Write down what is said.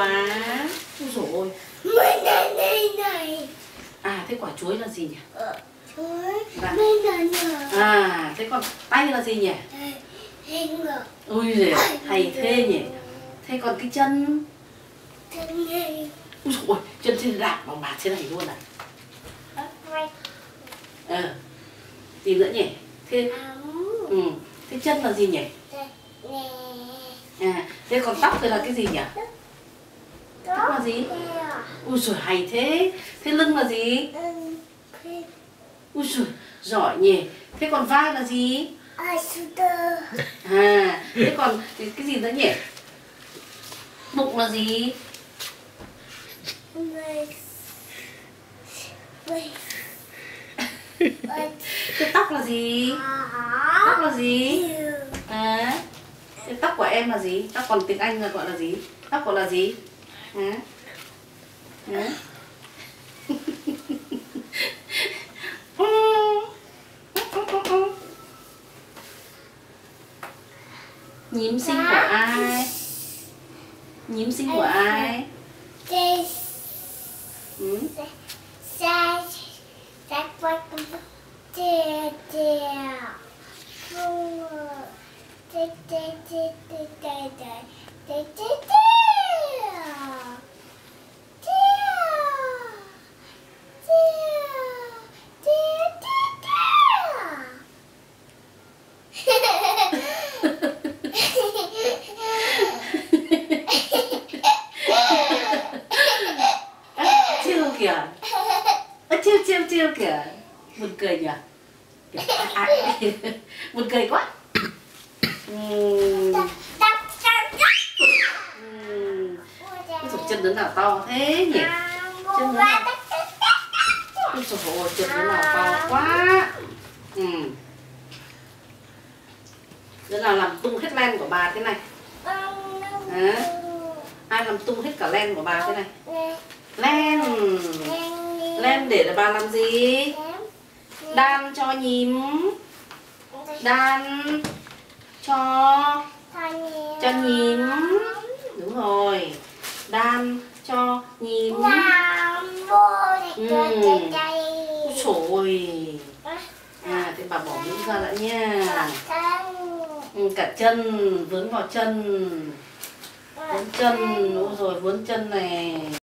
quá. Ôi dồi ôi. Mấy này này này. À thế quả chuối là gì nhỉ? Ờ, chuối. Dạ. Mấy này này. À thế còn tay là gì nhỉ? Hình ngờ. Ôi giời hay thế nhỉ? Thế còn cái chân? Thân này Ôi dồi ôi chân trên đạp bằng bạc thế này luôn à? Ờ Gì nữa nhỉ? Thế ừ. Thế chân là gì nhỉ? À thế còn tóc thì là cái gì nhỉ Tóc là gì? Ui giời hay thế. Thế lưng là gì? Ui giời giỏi nhỉ. Thế còn vai là gì? À thế còn cái, gì nữa nhỉ? Bụng là gì? Cái tóc là gì? Tóc là gì? À Cái tóc của em là gì? Tóc còn tiếng Anh là gọi là gì? Tóc gọi là gì? Hả? Hả? Nhím xinh của ai? Nhím xinh của ai? Ừ? Kìa. Ơ, Chiêu chiêu chiêu kìa. Buồn cười nhỉ? À, à, Buồn cười quá. Ôi dồi, chân đứa nào to thế nhỉ? Chân nó Ôi trời ơi, chân đứa nào to quá. Ừ. Đứa nào làm tung hết len của bà thế này? Ai làm tung hết cả len của bà thế này Len Len để bà làm gì? Đan cho nhím. Đan cho cho nhím. Đúng rồi. Đan cho nhím. Ôi. Trời ơi À. thì bà bỏ miếng ra lại nha. Ừ, Cả chân vướng vào chân. Vướng chân Ôi rồi vướng chân này